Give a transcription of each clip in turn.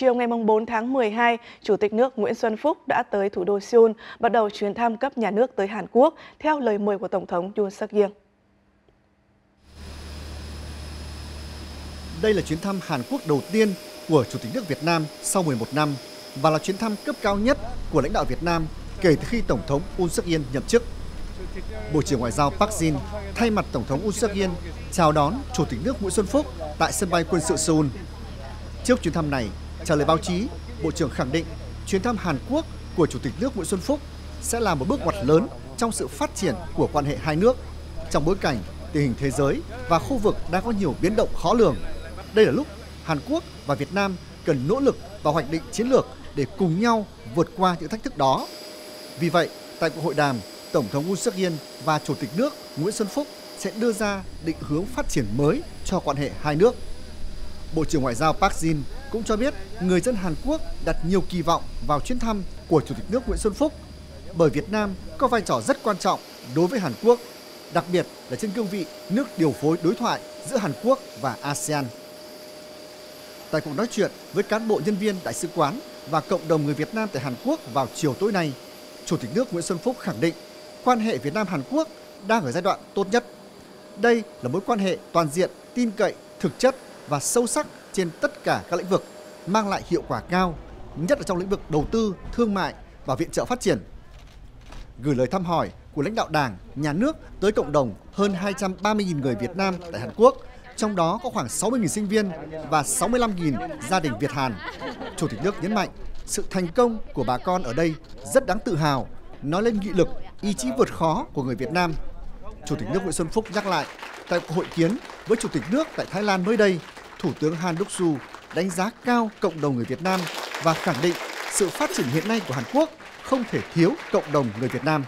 chiều ngày 4 tháng 12, Chủ tịch nước Nguyễn Xuân Phúc đã tới thủ đô Seoul bắt đầu chuyến thăm cấp nhà nước tới Hàn Quốc theo lời mời của Tổng thống Yoon suk yeol Đây là chuyến thăm Hàn Quốc đầu tiên của Chủ tịch nước Việt Nam sau 11 năm và là chuyến thăm cấp cao nhất của lãnh đạo Việt Nam kể từ khi Tổng thống Yoon suk yeol nhậm chức. Bộ trưởng Ngoại giao Park Jin thay mặt Tổng thống Yoon suk yeol chào đón Chủ tịch nước Nguyễn Xuân Phúc tại sân bay quân sự Seoul. Trước chuyến thăm này, trả lời báo chí, Bộ trưởng khẳng định chuyến thăm Hàn Quốc của Chủ tịch nước Nguyễn Xuân Phúc sẽ là một bước ngoặt lớn trong sự phát triển của quan hệ hai nước trong bối cảnh tình hình thế giới và khu vực đang có nhiều biến động khó lường. Đây là lúc Hàn Quốc và Việt Nam cần nỗ lực và hoạch định chiến lược để cùng nhau vượt qua những thách thức đó. Vì vậy, tại cuộc hội đàm, Tổng thống Moon suk yeol và Chủ tịch nước Nguyễn Xuân Phúc sẽ đưa ra định hướng phát triển mới cho quan hệ hai nước. Bộ trưởng Ngoại giao Park Jin cũng cho biết người dân Hàn Quốc đặt nhiều kỳ vọng vào chuyến thăm của Chủ tịch nước Nguyễn Xuân Phúc bởi Việt Nam có vai trò rất quan trọng đối với Hàn Quốc, đặc biệt là trên cương vị nước điều phối đối thoại giữa Hàn Quốc và ASEAN. Tại cuộc nói chuyện với cán bộ nhân viên đại sứ quán và cộng đồng người Việt Nam tại Hàn Quốc vào chiều tối nay, Chủ tịch nước Nguyễn Xuân Phúc khẳng định quan hệ Việt Nam Hàn Quốc đang ở giai đoạn tốt nhất. Đây là mối quan hệ toàn diện, tin cậy, thực chất và sâu sắc trên tất cả các lĩnh vực, mang lại hiệu quả cao, nhất là trong lĩnh vực đầu tư, thương mại và viện trợ phát triển. Gửi lời thăm hỏi của lãnh đạo Đảng, Nhà nước tới cộng đồng hơn 230.000 người Việt Nam tại Hàn Quốc, trong đó có khoảng 60.000 sinh viên và 65.000 gia đình Việt Hàn. Chủ tịch nước nhấn mạnh sự thành công của bà con ở đây rất đáng tự hào, nói lên nghị lực, ý chí vượt khó của người Việt Nam. Chủ tịch nước Nguyễn Xuân Phúc nhắc lại, tại cuộc hội kiến với Chủ tịch nước tại Thái Lan mới đây, Thủ tướng Han Đốc-su đánh giá cao cộng đồng người Việt Nam và khẳng định sự phát triển hiện nay của Hàn Quốc không thể thiếu cộng đồng người Việt Nam.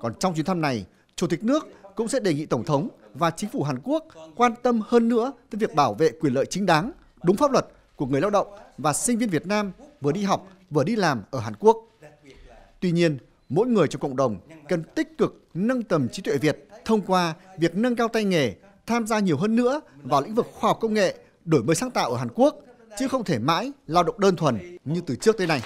Còn trong chuyến thăm này, Chủ tịch nước cũng sẽ đề nghị Tổng thống và chính phủ Hàn Quốc quan tâm hơn nữa tới việc bảo vệ quyền lợi chính đáng, đúng pháp luật của người lao động và sinh viên Việt Nam vừa đi học vừa đi làm ở Hàn Quốc. Tuy nhiên, mỗi người trong cộng đồng cần tích cực nâng tầm trí tuệ Việt thông qua việc nâng cao tay nghề, tham gia nhiều hơn nữa vào lĩnh vực khoa học công nghệ, đổi mới sáng tạo ở Hàn Quốc, chứ không thể mãi lao động đơn thuần như từ trước tới nay.